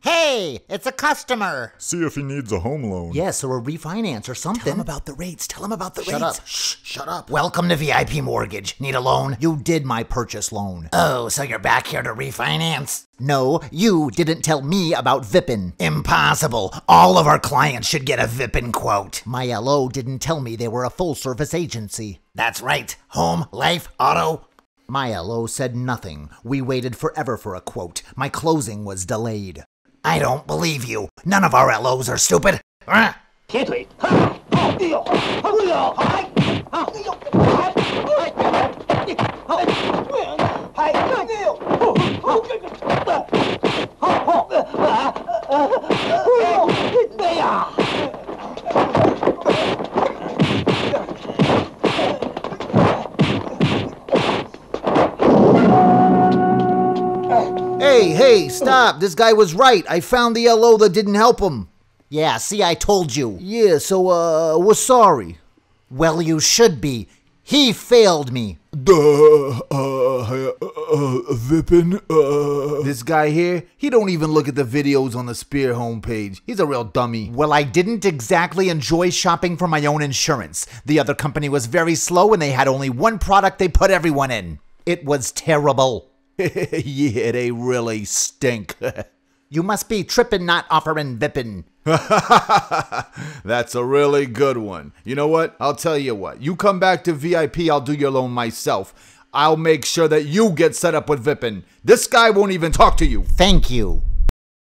Hey, it's a customer. See if he needs a home loan. Yes, or a refinance or something. Tell him about the rates. Tell him about the Shut rates. up. Shh, shut up. Welcome to VIP Mortgage. Need a loan? You did my purchase loan. Oh, so you're back here to refinance? No, you didn't tell me about Vipin. Impossible. All of our clients should get a Vipin quote. My LO didn't tell me they were a full service agency. That's right. Home, life, auto. My LO said nothing. We waited forever for a quote. My closing was delayed. I don't believe you. None of our LOs are stupid. Uh, 铁 Hey, hey, stop. This guy was right. I found the LO that didn't help him. Yeah, see, I told you. Yeah, so, uh, we're sorry. Well, you should be. He failed me. Duh, uh, uh, uh, Vipin, uh. This guy here, he don't even look at the videos on the Spear homepage. He's a real dummy. Well, I didn't exactly enjoy shopping for my own insurance. The other company was very slow and they had only one product they put everyone in. It was terrible. yeah, they really stink. You must be trippin' not offering Vipin. That's a really good one. You know what? I'll tell you what. You come back to VIP, I'll do your loan myself. I'll make sure that you get set up with Vipin. This guy won't even talk to you. Thank you.